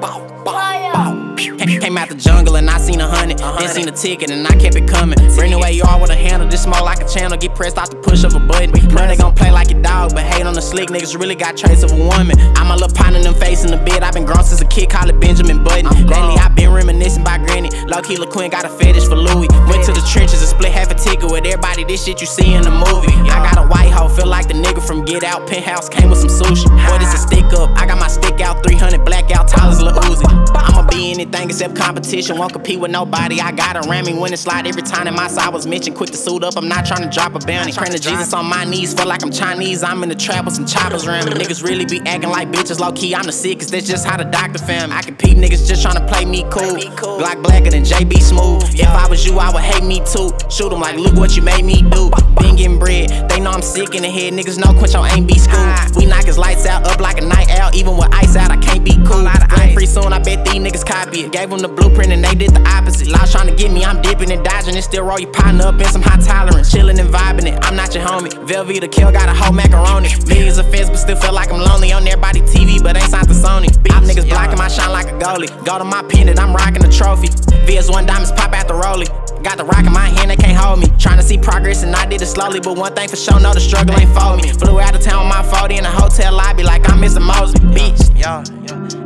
Bow, bow, bow. Came out the jungle and I seen a hundred. Then seen a ticket and I kept it coming. Bring the way you are with a handle, this small like a channel. Get pressed off the push of a button. Know they gon' play like a dog, but hate on the slick niggas really got trace of a woman. I'm a little partner, them facing the bed. i been grown since a kid, call it Benjamin Granny. Low key Quin got a fetish for Louis. Went to the trenches and split half a ticket with everybody. This shit you see in the movie. I got a white hoe, feel like the nigga from Get Out. Penthouse came with some sushi. Boy, this a stick up. I got my stick out, 300 anything except competition. Won't compete with nobody. I got a ramming it slide every time that my side was mentioned. Quick to suit up. I'm not trying to drop a bounty. Praying to Jesus on my knees. Feel like I'm Chinese. I'm in the trap with some choppers around me. Niggas really be acting like bitches. Low key, I'm the sickest. That's just how the doctor me. I peep niggas just trying to play me cool. Glock blacker than JB Smoove. If I was you, I would hate me too. Shoot them like, look what you made me do. Been getting bread. They know I'm sick in the head. Niggas know quench on ain't be school. We knock his lights out up like a night owl. Even with ice Soon. I bet these niggas copy it. Gave them the blueprint and they did the opposite. Lost trying to get me, I'm dipping and dodging and still roll your partner up in some high tolerance. Chilling and vibing it, I'm not your homie. Velveeta kill, got a whole macaroni. Millions of fans, but still feel like I'm lonely. On everybody TV, but ain't signed to Sony. I'm niggas blocking my shine like a goalie. Go to my pendant, I'm rocking the trophy. VS1 diamonds pop out the rollie. Got the rock in my hand, they can't hold me. Trying to see progress, and I did it slowly. But one thing for sure, know the struggle ain't for me. Flew out of town with my 40 in a hotel lobby, like I'm Mr. Mosley. Bitch, yeah.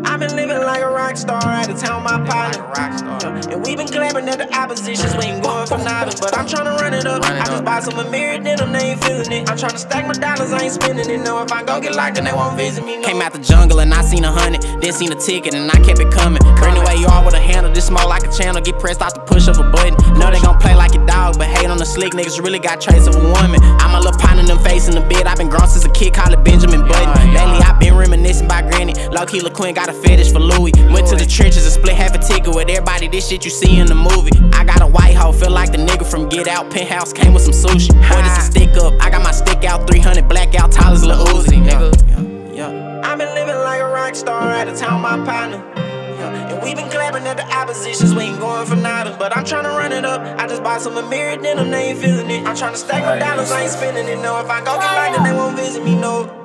I've been living like a rock star out of town, my partner. Yeah. And we've been clapping at the oppositions, we ain't going for nothing. But I'm trying to run it up. Run it I just bought some Amiri denim, they ain't feeling it. I'm trying to stack my dollars, I ain't spending it. Know if I go get locked, then they won't visit me. No. Came out the jungle and I seen a hundred, then seen a ticket and I kept it coming. Bring the way you are with a handle, this small like a channel. Get pressed off the push of a button. Know they gon' play like a dog, but hate on the slick niggas really got trace of a woman. I'm a little partner, Granny. Low key Quin got a fetish for Louis. Went to the trenches and split half a ticket with everybody. This shit you see in the movie. I got a white hoe, feel like the nigga from Get Out. Penthouse came with some sushi. Boy, this a stick up. I got my stick out, 300 blackout, tall as Lil Uzi, nigga. Yeah, yeah. i been living like a rock star out of town, my partner. And we been clapping at the oppositions, we ain't going for nada. But I'm trying to run it up. I just bought some Amiri denim, they ain't feeling it. I'm trying to stack my dollars, I ain't spending it. No, if I go get back, then they won't visit me, no.